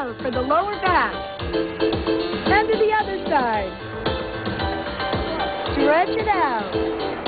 out for the lower back. And to the other side. Stretch it out.